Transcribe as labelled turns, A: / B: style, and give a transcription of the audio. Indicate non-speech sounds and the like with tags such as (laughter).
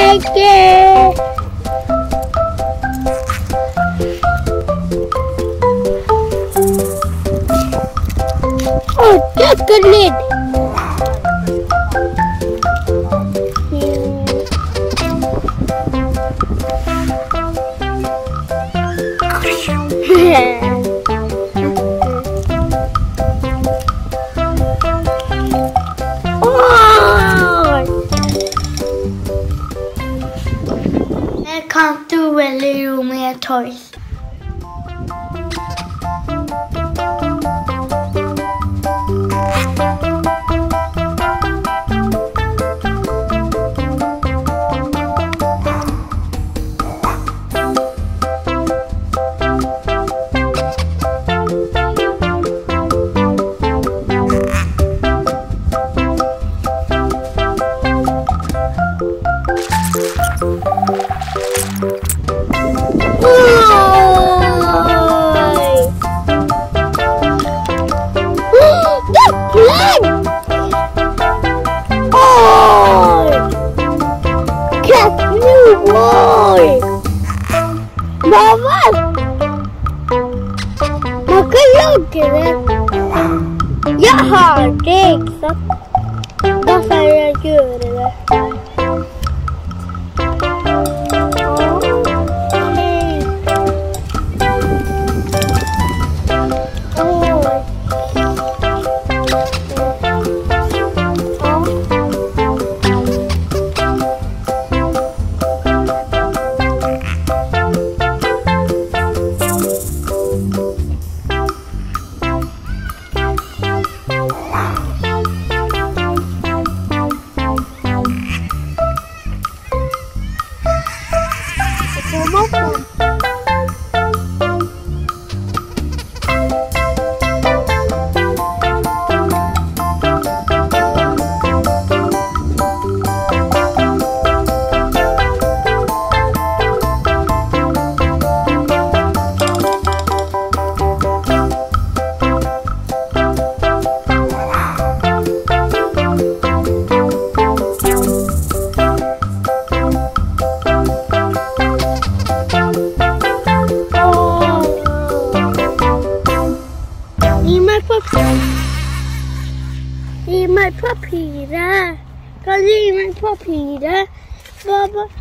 A: again. Oh, chocolate. (laughs) Welcome to little Roomia Toys. Mamma! Man kan logga det. Jag har det exakt. Varför jag gör Cô mốc mig papper. Ge mig papper. Kan du my puppy papper? Pappa.